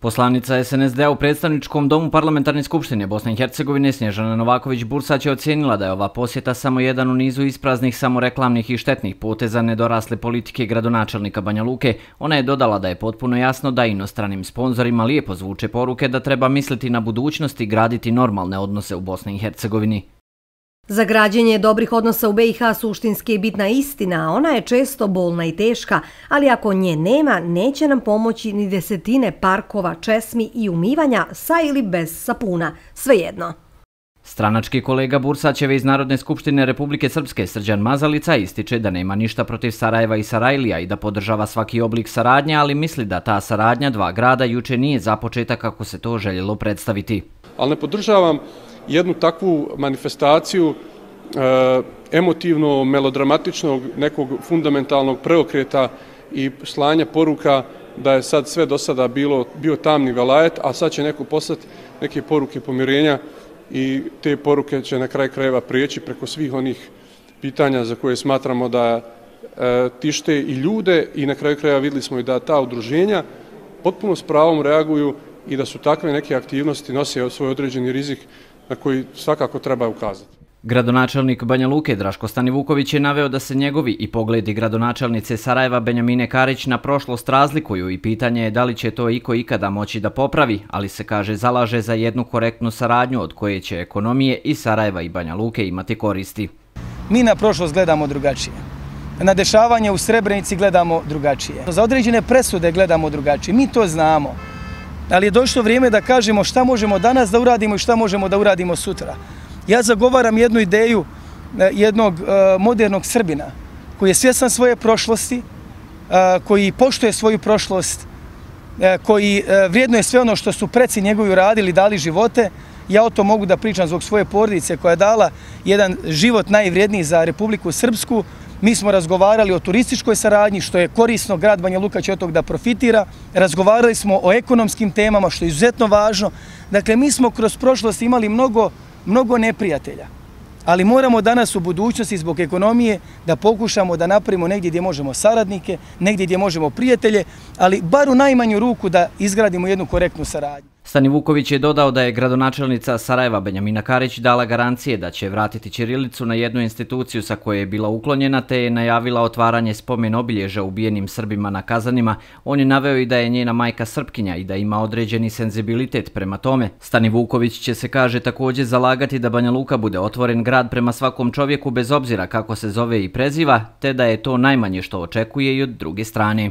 Poslanica SNSD u predstavničkom domu parlamentarne skupštine Bosne i Hercegovine Snježana Novaković-Bursać je ocijenila da je ova posjeta samo jedan u nizu ispraznih samoreklamnih i štetnih poteza nedorasle politike gradonačelnika Banja Luke. Ona je dodala da je potpuno jasno da inostranim sponzorima lijepo zvuče poruke da treba misliti na budućnost i graditi normalne odnose u Bosni i Hercegovini. Za građenje dobrih odnosa u BiH suštinski je bitna istina, ona je često bolna i teška, ali ako nje nema, neće nam pomoći ni desetine parkova, česmi i umivanja sa ili bez sapuna, svejedno. Stranački kolega Bursaćeve iz Narodne skupštine Republike Srpske Srđan Mazalica ističe da nema ništa protiv Sarajeva i Sarajlija i da podržava svaki oblik saradnje, ali misli da ta saradnja dva grada juče nije započeta kako se to željelo predstaviti. Ali ne podržavam jednu takvu manifestaciju e, emotivno, melodramatičnog, nekog fundamentalnog preokreta i slanja poruka da je sad sve do sada bilo, bio tamni velajet, a sad će neko poslati neke poruke pomirenja i te poruke će na kraj krajeva prijeći preko svih onih pitanja za koje smatramo da e, tište i ljude i na kraju krajeva videli smo i da ta udruženja potpuno s pravom reaguju i da su takve neke aktivnosti nose svoj određeni rizik na koji svakako treba ukazati. Gradonačelnik Banja Luke Draško Stanivuković je naveo da se njegovi i pogledi gradonačelnice Sarajeva Benjamine Karić na prošlost razlikuju i pitanje je da li će to iko ikada moći da popravi, ali se kaže zalaže za jednu korektnu saradnju od koje će ekonomije i Sarajeva i Banja Luke imati koristi. Mi na prošlost gledamo drugačije. Na dešavanje u Srebrenici gledamo drugačije. Za određene presude gledamo drugačije. Mi to znamo ali je došlo vrijeme da kažemo šta možemo danas da uradimo i šta možemo da uradimo sutra. Ja zagovaram jednu ideju e, jednog e, modernog Srbina koji je svjesan svoje prošlosti, e, koji poštuje svoju prošlost, koji vrijedno je sve ono što su preci njegovi uradili, dali živote. Ja o to mogu da pričam zbog svoje porodice koja je dala jedan život najvrijedniji za Republiku Srpsku, Mi smo razgovarali o turističkoj saradnji, što je korisno, grad Banja Luka će od tog da profitira. Razgovarali smo o ekonomskim temama, što je izuzetno važno. Dakle, mi smo kroz prošlost imali mnogo, mnogo neprijatelja. Ali moramo danas u budućnosti zbog ekonomije da pokušamo da napravimo negdje gdje možemo saradnike, negdje gdje možemo prijatelje, ali bar u najmanju ruku da izgradimo jednu korektnu saradnju. Stani Vuković je dodao da je gradonačelnica Sarajeva Benjamina Karić dala garancije da će vratiti Ćirilicu na jednu instituciju sa koje je bila uklonjena te je najavila otvaranje spomen obilježa ubijenim Srbima na kazanima. On je naveo i da je njena majka Srpkinja i da ima određeni senzibilitet prema tome. Stani Vuković će se kaže također zalagati da Banja Luka bude otvoren grad prema svakom čovjeku bez obzira kako se zove i preziva, te da je to najmanje što očekuje i od druge strane.